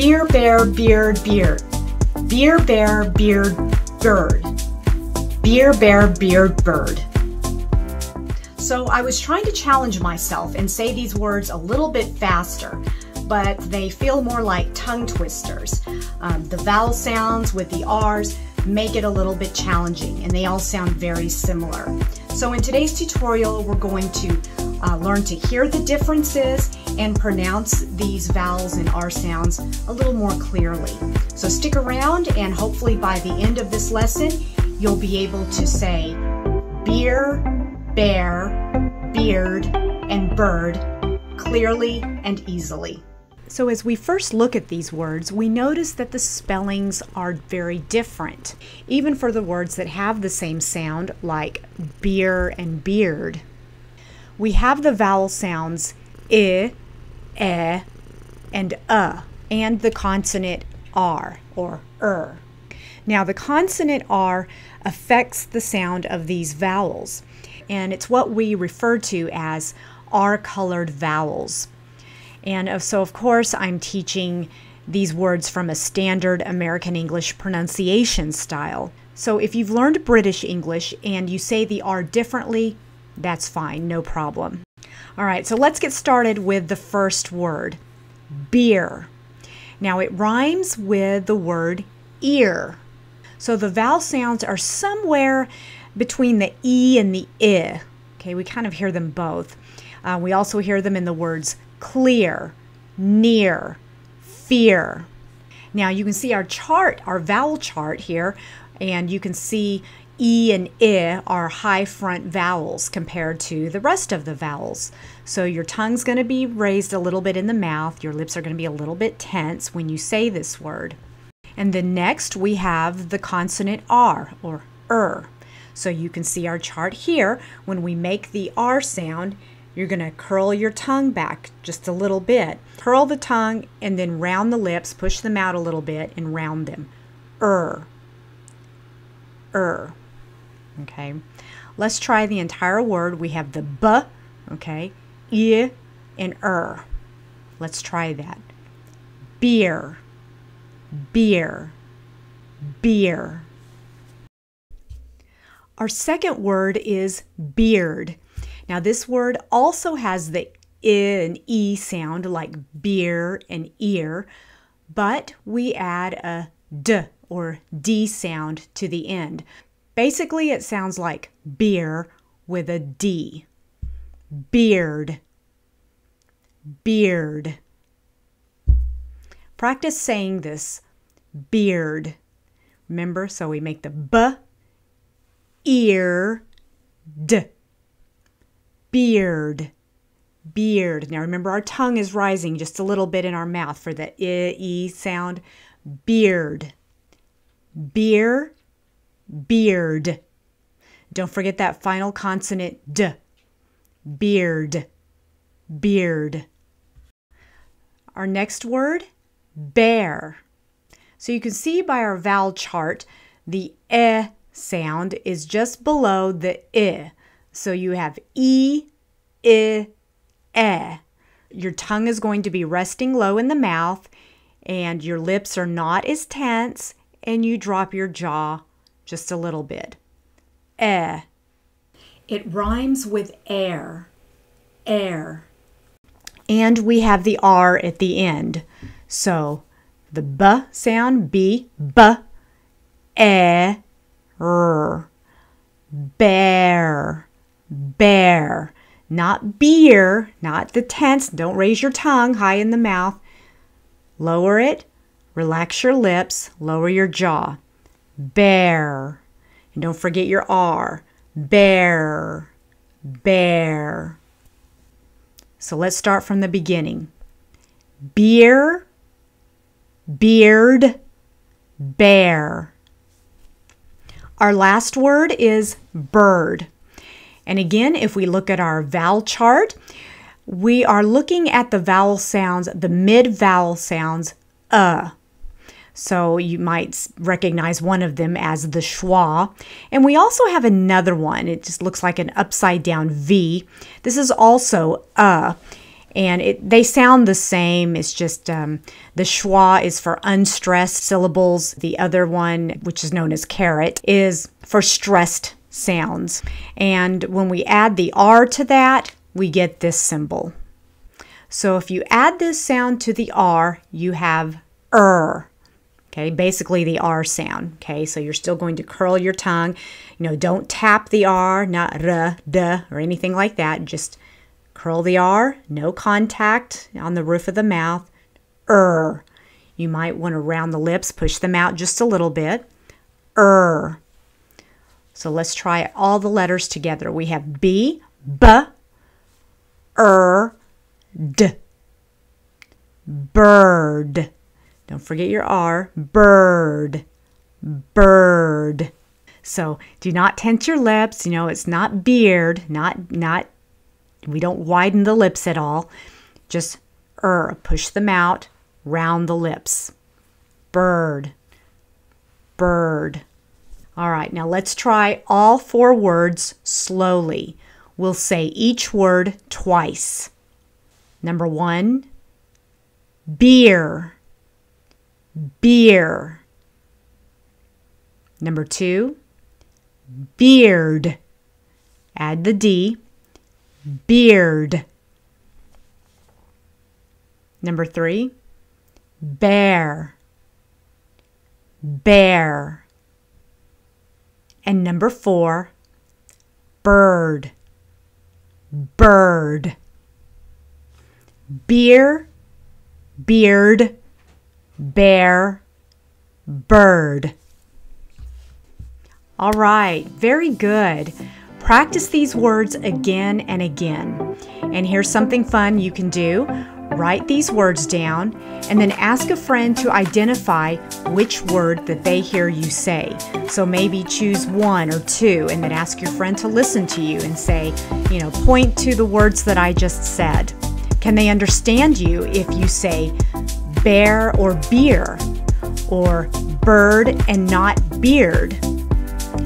Beer, bear, beard, beard. Beer, bear, beard, bird. Beer, bear, beard, bird. So I was trying to challenge myself and say these words a little bit faster, but they feel more like tongue twisters. Um, the vowel sounds with the R's make it a little bit challenging and they all sound very similar. So in today's tutorial, we're going to uh, learn to hear the differences and pronounce these vowels and R sounds a little more clearly. So stick around and hopefully by the end of this lesson, you'll be able to say beer, bear, beard, and bird clearly and easily. So, as we first look at these words, we notice that the spellings are very different, even for the words that have the same sound, like beer and beard. We have the vowel sounds i, e, and uh, and the consonant r or er. Now, the consonant r affects the sound of these vowels, and it's what we refer to as R colored vowels. And so, of course, I'm teaching these words from a standard American English pronunciation style. So, if you've learned British English and you say the R differently, that's fine, no problem. All right, so let's get started with the first word beer. Now, it rhymes with the word ear. So, the vowel sounds are somewhere between the E and the I. Okay, we kind of hear them both. Uh, we also hear them in the words clear, near, fear. Now you can see our chart, our vowel chart here, and you can see E and I are high front vowels compared to the rest of the vowels. So your tongue's going to be raised a little bit in the mouth, your lips are going to be a little bit tense when you say this word. And then next we have the consonant R or er. So you can see our chart here. When we make the R sound, you're going to curl your tongue back just a little bit. Curl the tongue and then round the lips, push them out a little bit and round them. Er. Er. Okay. Let's try the entire word. We have the b, okay, i, and er. Let's try that. Beer. Beer. Beer. Our second word is beard. Now, this word also has the I and E sound like beer and ear, but we add a D or D sound to the end. Basically, it sounds like beer with a D. Beard. Beard. Practice saying this beard. Remember, so we make the B, ear, D beard. Beard. Now remember, our tongue is rising just a little bit in our mouth for the I, E sound. Beard. Beer. Beard. Don't forget that final consonant D. Beard. Beard. Our next word, bear. So you can see by our vowel chart, the E sound is just below the I. So you have E, I, E. Your tongue is going to be resting low in the mouth, and your lips are not as tense, and you drop your jaw just a little bit. Eh. It rhymes with air. Air. And we have the R at the end. So the B sound, B, B, E, R. Bear bear, not beer, not the tense. Don't raise your tongue high in the mouth. Lower it, relax your lips, lower your jaw. Bear. And don't forget your R. Bear, bear. So let's start from the beginning. Beer, beard, bear. Our last word is bird. And again, if we look at our vowel chart, we are looking at the vowel sounds, the mid vowel sounds, uh. So you might recognize one of them as the schwa. And we also have another one. It just looks like an upside down V. This is also uh. and it, they sound the same. It's just um, the schwa is for unstressed syllables. The other one, which is known as caret, is for stressed sounds. And when we add the R to that, we get this symbol. So if you add this sound to the R, you have er. Okay, basically the R sound. Okay, so you're still going to curl your tongue. You know, don't tap the R, not r, d, or anything like that. Just curl the R, no contact on the roof of the mouth. Er. You might want to round the lips, push them out just a little bit. Er. So let's try all the letters together. We have B, B, er, D. Bird. Don't forget your R. Bird. Bird. So do not tense your lips. You know, it's not beard, not, not, we don't widen the lips at all. Just er, push them out, round the lips. Bird. Bird. All right, now let's try all four words slowly. We'll say each word twice. Number one, beer, beer. Number two, beard. Add the D, beard. Number three, bear, bear. And number four, bird, bird. Beer, beard, bear, bird. All right, very good. Practice these words again and again. And here's something fun you can do write these words down, and then ask a friend to identify which word that they hear you say. So maybe choose one or two, and then ask your friend to listen to you and say, you know, point to the words that I just said. Can they understand you if you say bear or beer, or bird and not beard?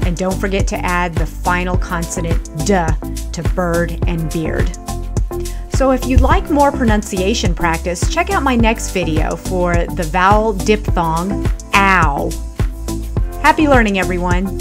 And don't forget to add the final consonant d to bird and beard. So if you'd like more pronunciation practice, check out my next video for the vowel diphthong ow. Happy learning, everyone!